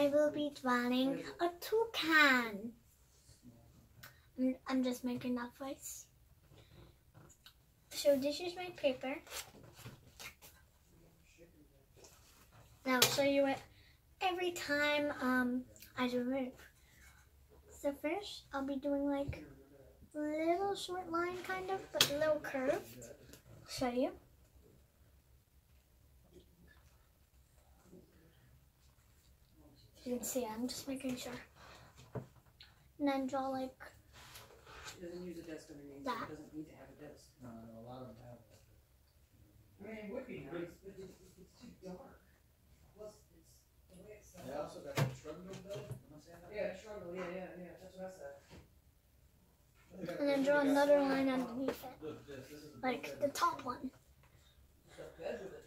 I will be drawing a toucan. I'm, I'm just making that face. So this is my paper. Now I'll show you it every time um, I do move. So first, I'll be doing like a little short line kind of, but a little curved. Show you. You can see, I'm just making sure. And then draw like It doesn't use a desk underneath, so That. it doesn't need to have a desk. No, no, a lot of them have that. I mean, it would be nice, but it, it's too dark. Plus, it's, the way it's set They up. also got the trundle bed, am I saying that? Yeah, struggle, yeah, yeah, yeah, that's what I said. They got- and then they draw got- another line underneath it. Look, this, this is. Like the top one. The bed with a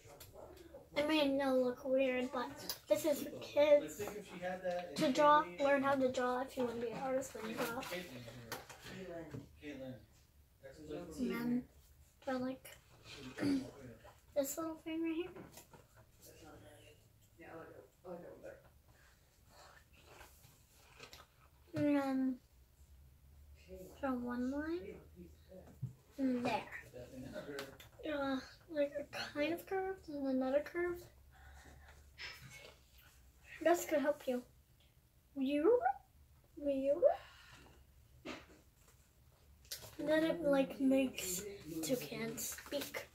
struggle. It may not look weird, but this is for kids to draw, learn how to draw if you want to be an artist when you And then draw like this little thing right here. Yeah, I I. And then draw one line. And there. Draw like a kind of curved and another curved. Could help you. You, you. And Then it like makes toucans speak.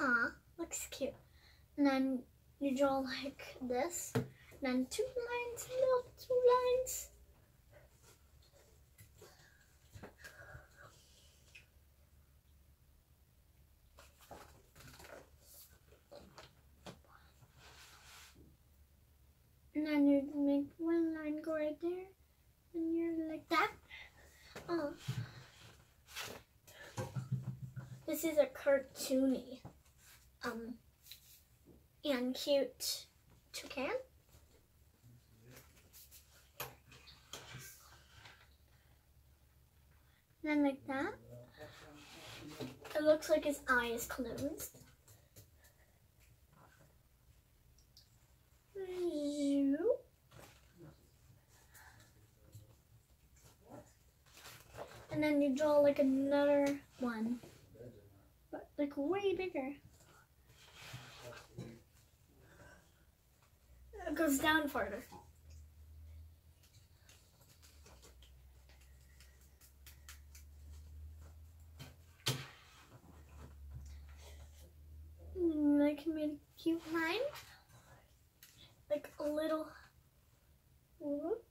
Ah, looks cute. And then you draw like this. And then two lines, no, two lines. And then you make one line go right there. And you're like that. Oh. This is a cartoony um and cute toucan. And then like that. It looks like his eye is closed. And then you draw like another one, but like way bigger. It goes down farther. Mm, I can make a cute line, like a little. whoop.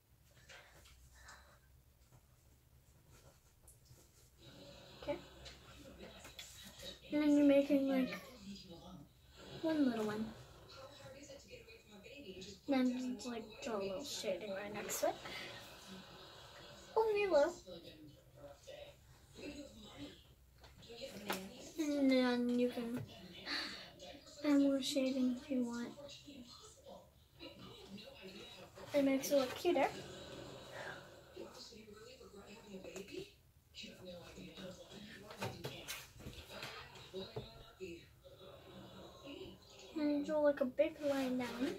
Okay. And then you're making like one little one. Then like draw a little shading right next to it. Only a little. And then you can add more shading if you want. It makes it look cuter. And you draw like a big line down.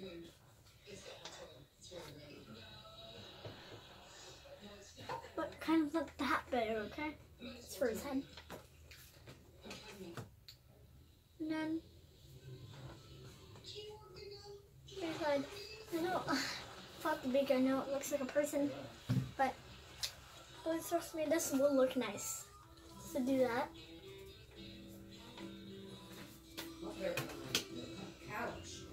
But kind of not that better, okay? It's for his head. And then here's head. I know thought the beak, I know it looks like a person, but but trust me, this will look nice. So do that. It's.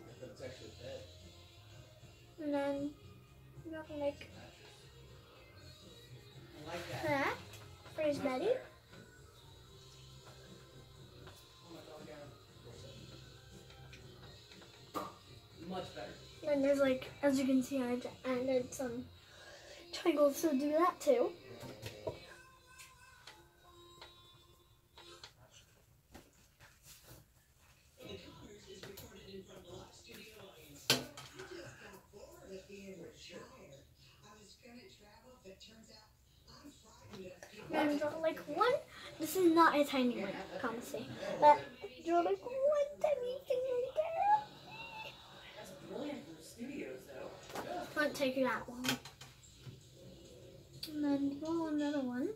And then you have I like that. for his belly. Much better. And there's like, as you can see, I added some triangles, so do that too. And draw like one. This is not a tiny one, promise me. But draw like one tiny thing right there. Won't take that long. And then draw another one.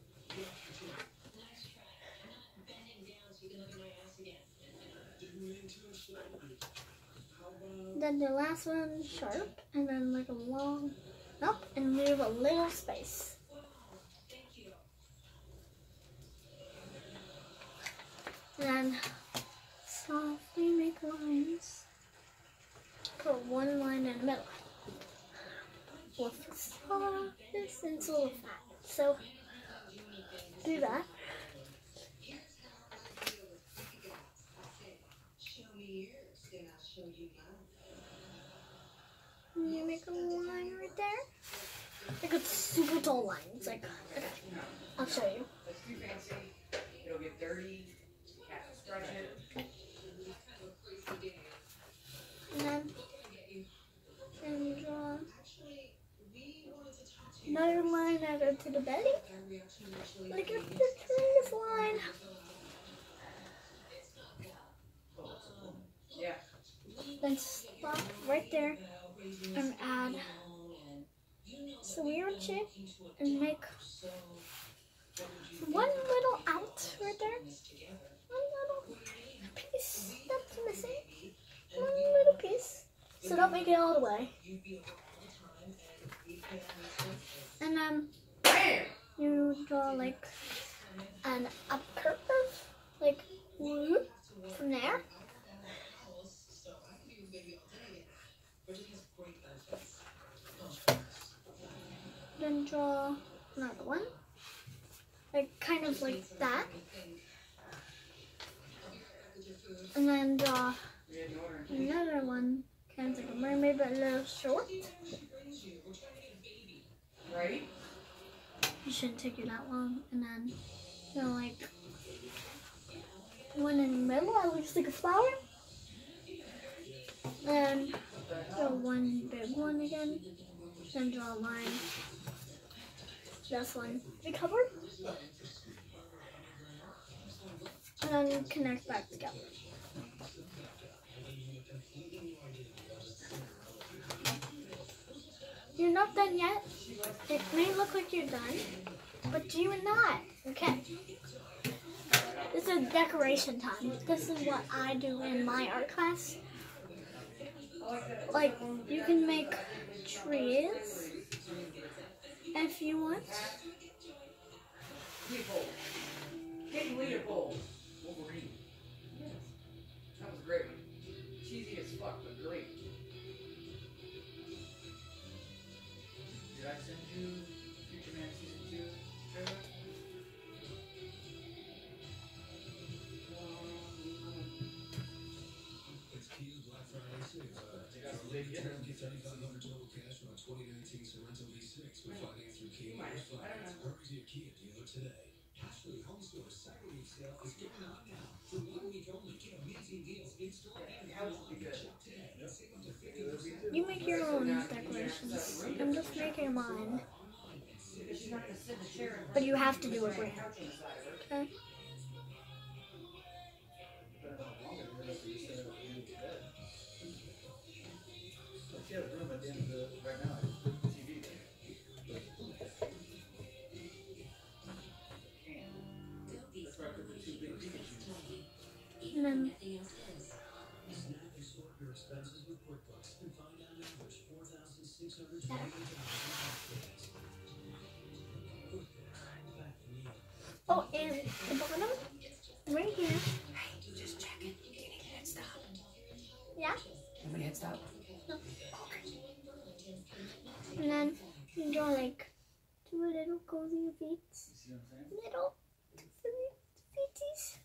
Then the last one sharp, and then like a long up, and leave a little space. Then softly make lines. Put one line in the middle. With the softest and. So do that. You make a line right there. Like a super tall line. It's like, okay, I'll show you. It'll get dirty. Will it. And then and draw another line go to the belly. Like a this line. Yeah. Then stop right there and add some weird shape and make one little out right there. One little piece that's missing. One little piece. So don't make it all the way. And then you draw like an up curve, like from there. Then draw another one, like kind of like that. And then draw another one, kind of like a mermaid but a little short. Right? It shouldn't take you that long. And then, you know, like one in the middle, that looks like a flower. And draw one big one again. Then draw a line. This one, the cover. And then connect back together. You're not done yet. It may look like you're done, but you are not. Okay. This is decoration time. This is what I do in my art class. Like, you can make trees if you want. Big. Get 7500 total cash on a 2019 Sorento V6 with finance through Kia. Air Finance. Hurry to your Kia dealer today. Ashley Home Store Cyber Week sale is going on now. For one week only, get amazing deals in store and be good. today. Save up to 50% You make your own decorations. I'm just making mine. And But you have to do it her. Okay? Oh, and the bottom, right here. Just checking. Getting head stop. Yeah. Nobody head stop. And then you draw like two little cozy feet. You see what I'm saying? Little feeties